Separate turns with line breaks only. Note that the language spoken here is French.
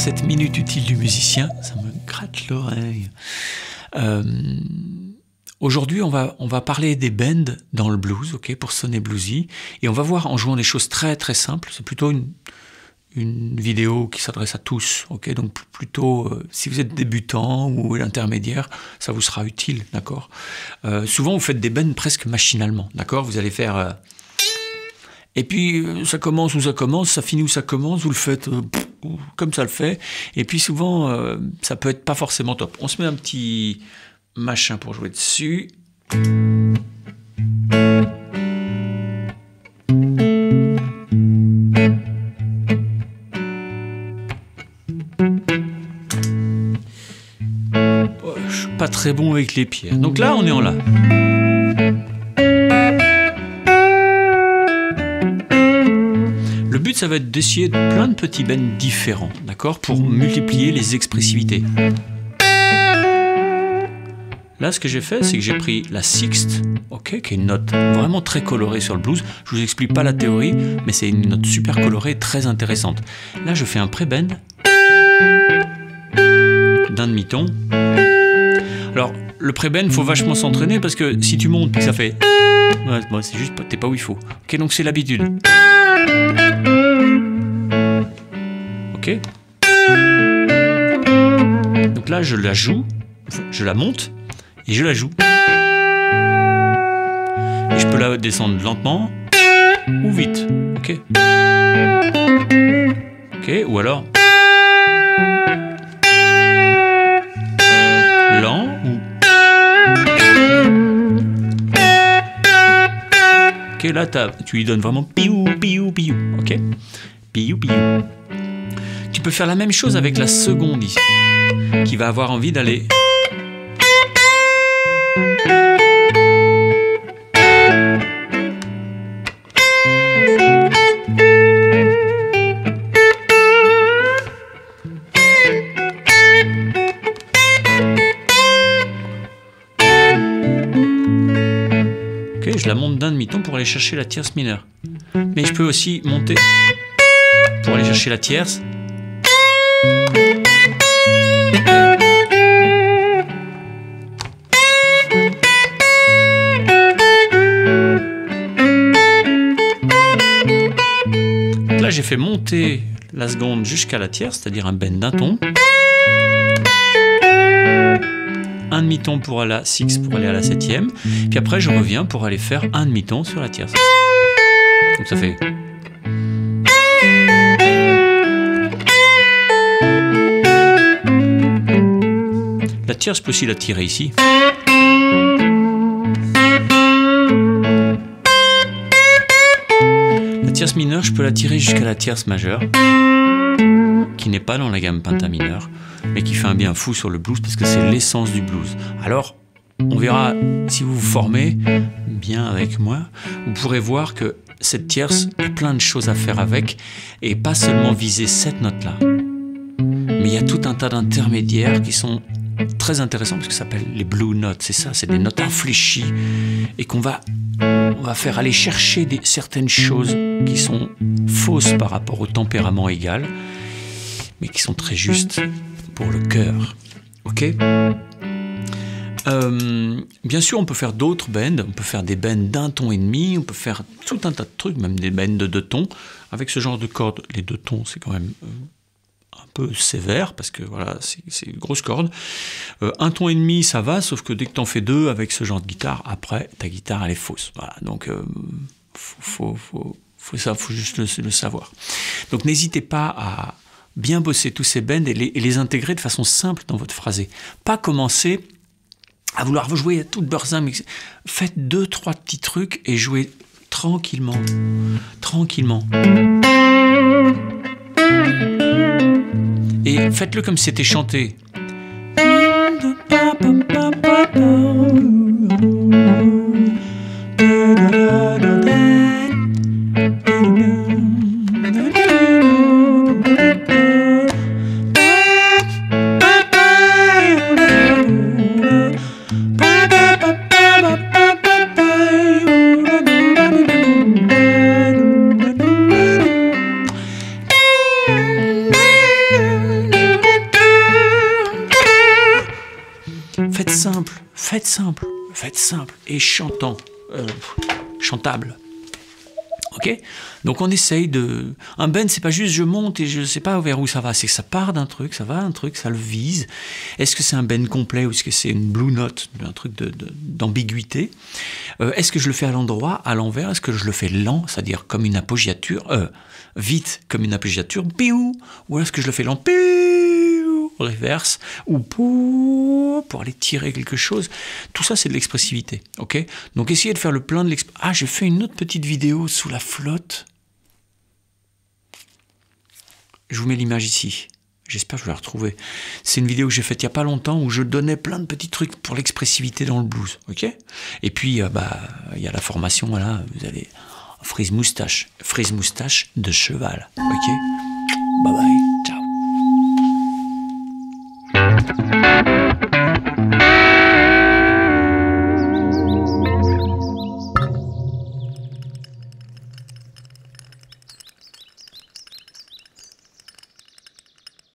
cette minute utile du musicien. Ça me gratte l'oreille. Euh, aujourd'hui, on va, on va parler des bends dans le blues, ok, pour sonner bluesy. Et on va voir en jouant des choses très très simples. C'est plutôt une, une vidéo qui s'adresse à tous, ok Donc plutôt, euh, si vous êtes débutant ou intermédiaire, ça vous sera utile, d'accord? Euh, Souvent, vous faites des bends presque machinalement, d'accord? Vous allez faire... Et puis, ça commence où ça commence, ça finit où ça commence, vous le faites comme ça le fait. Et puis souvent, ça peut être pas forcément top. On se met un petit machin pour jouer dessus. pas très bon avec les pieds. Donc là, on est en là. Ça va être d'essayer plein de petits bends différents, d'accord, pour multiplier les expressivités. Là, ce que j'ai fait, c'est que j'ai pris la sixte, ok, qui est une note vraiment très colorée sur le blues. Je vous explique pas la théorie, mais c'est une note super colorée, très intéressante. Là, je fais un pré-bend d'un demi-ton alors, le pré-bend, faut vachement s'entraîner parce que si tu montes ça fait. Ouais, c'est juste, t'es pas où il faut. Ok, donc c'est l'habitude. Donc là, je la joue, je la monte et je la joue. Et je peux la descendre lentement ou vite. Ok Ok, ou alors. Ok, là, tu lui donnes vraiment piou, piou, piou. Ok Piou, piou. Tu peux faire la même chose avec la seconde ici, qui va avoir envie d'aller. je la monte d'un demi-ton pour aller chercher la tierce mineure. Mais je peux aussi monter pour aller chercher la tierce. J'ai fait monter la seconde jusqu'à la tierce, c'est-à-dire un bend d'un ton un demi-ton pour la six pour aller à la septième. Puis après, je reviens pour aller faire un demi-ton sur la tierce. Donc ça fait. La tierce, je peux aussi la tirer ici. Tierce mineure, je peux la tirer jusqu'à la tierce majeure, qui n'est pas dans la gamme pentamineure mais qui fait un bien fou sur le blues parce que c'est l'essence du blues. Alors, on verra si vous vous formez bien avec moi, vous pourrez voir que cette tierce, a plein de choses à faire avec et pas seulement viser cette note-là. Mais il y a tout un tas d'intermédiaires qui sont très intéressants parce que ça s'appelle les blue notes. C'est ça, c'est des notes infléchies et qu'on va, on va faire aller chercher des, certaines choses qui sont fausses par rapport au tempérament égal, mais qui sont très justes pour le cœur. Ok? Euh, bien sûr, on peut faire d'autres bends, on peut faire des bends d'un ton et demi, on peut faire tout un tas de trucs, même des bends de deux tons. Avec ce genre de cordes, les deux tons, c'est quand même euh, un peu sévère, parce que voilà, c'est une grosse corde. Euh, un ton et demi, ça va, sauf que dès que tu en fais deux avec ce genre de guitare, après, ta guitare, elle est fausse. Voilà, donc, faut, faut, faut, ça, faut juste le savoir. Donc, n'hésitez pas à bien bosser tous ces bends et les, intégrer de façon simple dans votre phrasé. Pas commencer à vouloir vous jouer à toute beurre mais faites deux, trois petits trucs et jouez tranquillement, tranquillement. Faites-le comme si c'était chanté. Faites simple, faites simple et chantant, euh, chantable. Ok? Donc on essaye de. Un bend, c'est pas juste je monte et je sais pas vers où ça va. C'est que ça part d'un truc, ça va un truc, ça le vise. Est-ce que c'est un bend complet ou est-ce que c'est une blue note, un truc d'ambiguïté? Euh, Est-ce que je le fais à l'endroit, à l'envers? Est-ce que je le fais lent, c'est-à-dire comme une appoggiature euh, Vite, comme une appoggiature, piou? Ou est-ce que je le fais lent, Reverse, ou pou pour aller tirer quelque chose. Tout ça, c'est de l'expressivité. ok? Donc essayez de faire le plein de l'expressivité. Ah, j'ai fait une autre petite vidéo sous la flotte. Je vous mets l'image ici. J'espère que je vais la retrouver. C'est une vidéo que j'ai faite il n'y a pas longtemps où je donnais plein de petits trucs pour l'expressivité dans le blues. ok? Et puis, euh, bah, il y a la formation, voilà, vous avez frise moustache, frise moustache de cheval. Ok? Bye bye, Thank you.